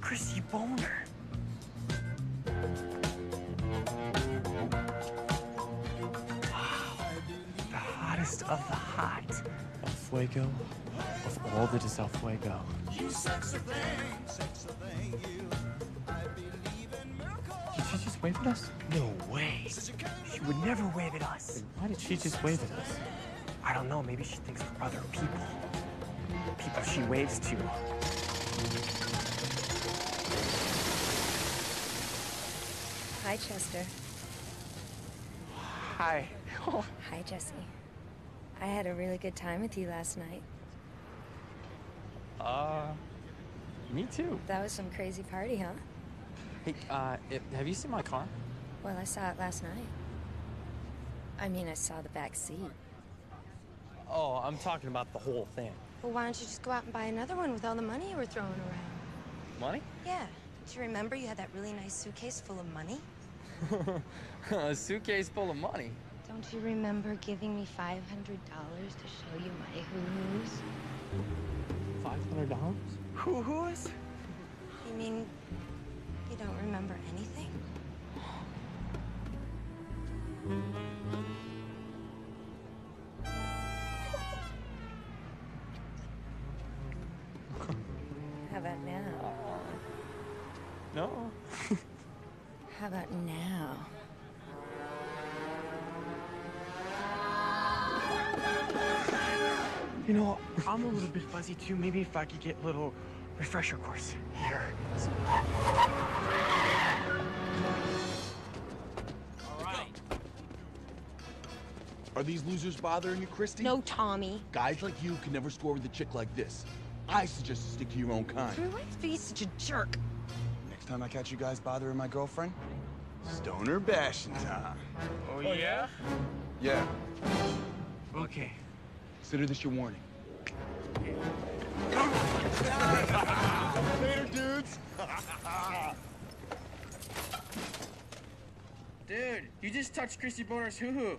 Christie Boner. Wow. The hottest of the hot. El Fuego of all that is El Fuego. Did she just wave at us? No way. She would never wave at us. Why did she just wave at us? I don't know. Maybe she thinks we're other people. People she waves to. Hi, Chester. Hi. Hi, Jesse. I had a really good time with you last night. Uh, me too. That was some crazy party, huh? Hey, uh, it, have you seen my car? Well, I saw it last night. I mean, I saw the back seat. Oh, I'm talking about the whole thing. Well, why don't you just go out and buy another one with all the money you were throwing around? Money? Yeah. Do you remember you had that really nice suitcase full of money? A suitcase full of money. Don't you remember giving me $500 to show you my hoo-hoos? Five hundred dollars? who who's? You mean you don't remember anything? How about now? No. How about now? You know, I'm a little bit fuzzy too. Maybe if I could get a little refresher course here. Are these losers bothering you, Christie? No, Tommy. Guys like you can never score with a chick like this. I suggest you stick to your own kind. Why be such a jerk? Next time I catch you guys bothering my girlfriend, stoner bashing time. Oh, yeah? Yeah, Okay. consider this your warning. Later, dudes. Dude, you just touched Christie Boner's hoo-hoo.